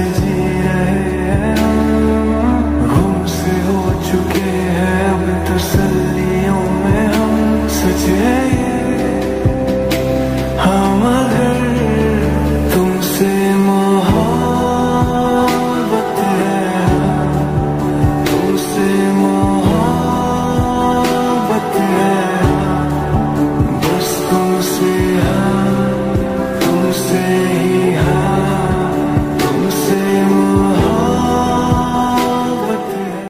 से जी रहे हैं। से हो चुके हैं अब तसलियों में हम सजे। हम अगर तुमसे मोहब्बत है, तुमसे मोहब्बत है, बस तुमसे हम तुमसे ही